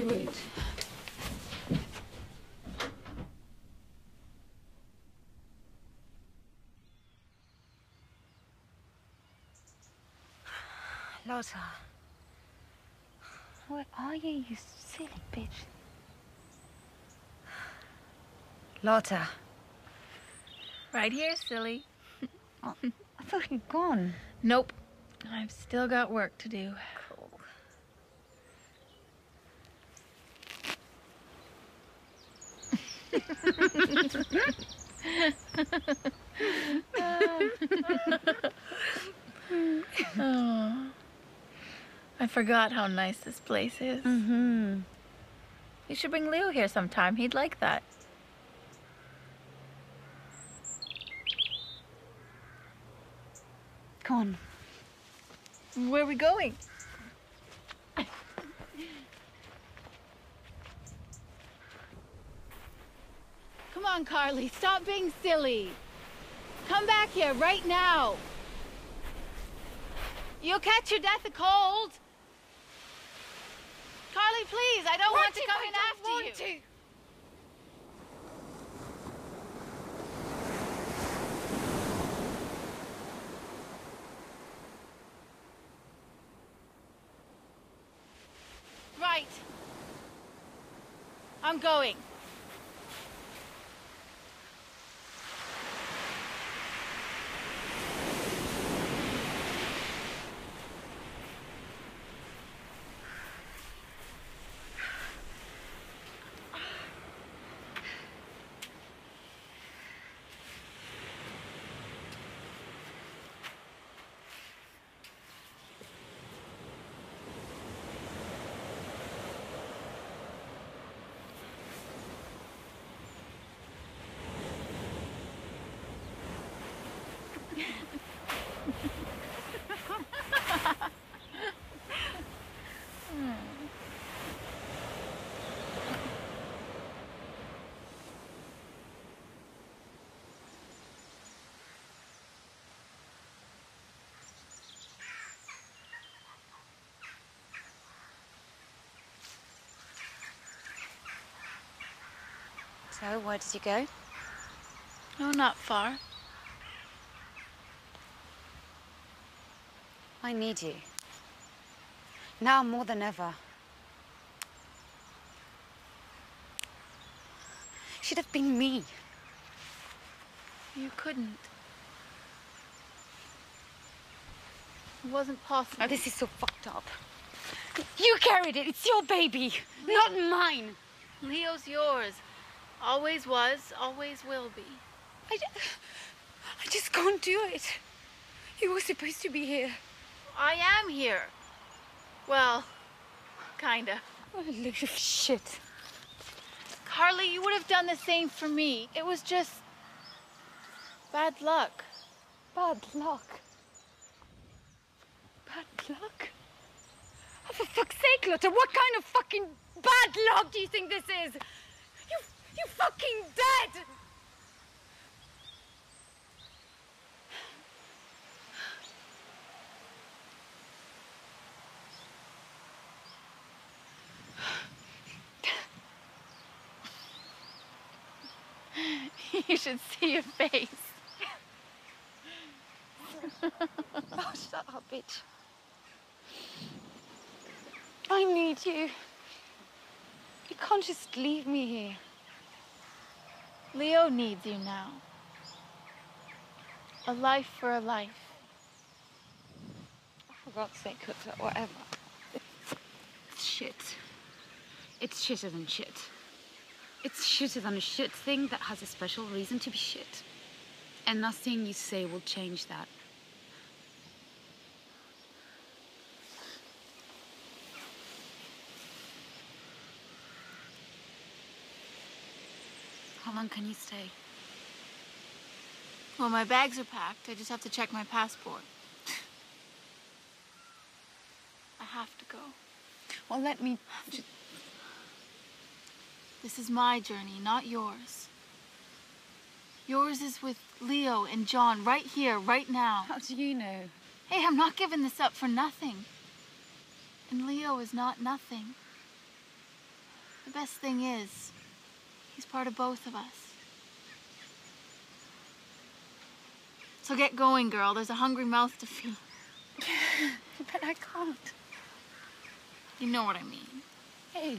you. Lotta. Where are you, you silly bitch? Lotta. Right here, silly. oh, I thought you'd gone. Nope. I've still got work to do. Oh, I forgot how nice this place is. Mm-hmm. You should bring Leo here sometime. He'd like that. Come on. Where are we going? Come on, Carly. Stop being silly. Come back here right now. You'll catch your death of cold. Carly, please. I don't what want to come I in after you. To? Right. I'm going. So, where did you go? Oh, not far. I need you. Now more than ever. Should have been me. You couldn't. It wasn't possible. Oh, this is so fucked up. You carried it. It's your baby, Leo. not mine. Leo's yours. Always was, always will be. I, I just can't do it. He was supposed to be here. I am here. Well, kinda. What a load of shit. Carly, you would have done the same for me. It was just bad luck. Bad luck? Bad luck? Oh, for fuck's sake, Lotta, what kind of fucking bad luck do you think this is? You, fucking dead! you should see your face. oh, shut up, bitch. I need you. You can't just leave me here. Leo needs you now. A life for a life. Oh, for God's sake, whatever. It's shit. It's shitter than shit. It's shitter than a shit thing that has a special reason to be shit. And nothing you say will change that. How long can you stay? Well, my bags are packed. I just have to check my passport. I have to go. Well, let me... This is my journey, not yours. Yours is with Leo and John right here, right now. How do you know? Hey, I'm not giving this up for nothing. And Leo is not nothing. The best thing is, he's part of both of us. So get going, girl. There's a hungry mouth to feed. but I can't. You know what I mean. Hey,